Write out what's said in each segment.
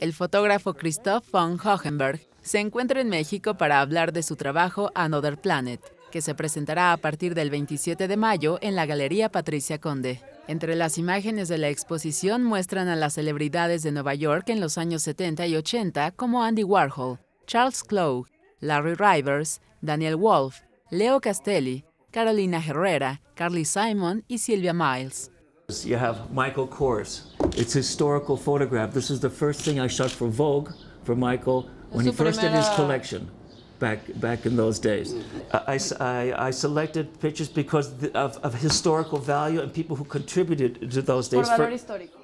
El fotógrafo Christoph von Hohenberg se encuentra en México para hablar de su trabajo Another Planet, que se presentará a partir del 27 de mayo en la Galería Patricia Conde. Entre las imágenes de la exposición muestran a las celebridades de Nueva York en los años 70 y 80 como Andy Warhol, Charles Clough, Larry Rivers, Daniel Wolf, Leo Castelli, Carolina Herrera, Carly Simon y Silvia Miles. You have Michael Kors. It's historical photograph. This is the first thing I shot for Vogue for Michael when he first did his collection back back in those days. I, I, I selected pictures because of, of historical value and people who contributed to those days. Por valor histórico.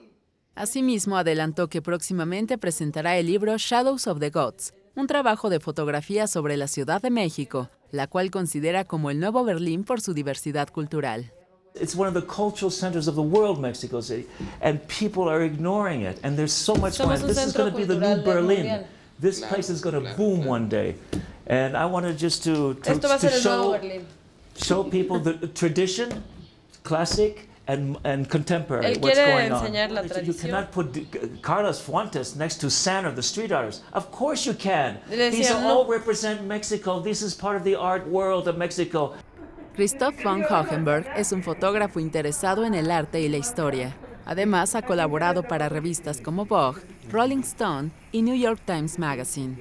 Asimismo, adelantó que próximamente presentará el libro Shadows of the Gods, un trabajo de fotografía sobre la Ciudad de México, la cual considera como el nuevo Berlín por su diversidad cultural. It's one of the cultural centers of the world, Mexico City, and people are ignoring it. And there's so much Somos going. un This is going to be the new Berlin. mundial. This place is going to boom one day, and I wanted just to to, Esto va to ser show show people the tradition, classic. And, and contemporary, Él what's going on. la You cannot put Carlos Fuentes next to Sandra, the street artist. Of course you can. Le These decían, all "No." represent Mexico. This is part of the art world of Mexico. Christoph von Hohenberg es un fotógrafo interesado en el arte y la historia. Además, ha colaborado para revistas como Vogue, Rolling Stone y New York Times Magazine.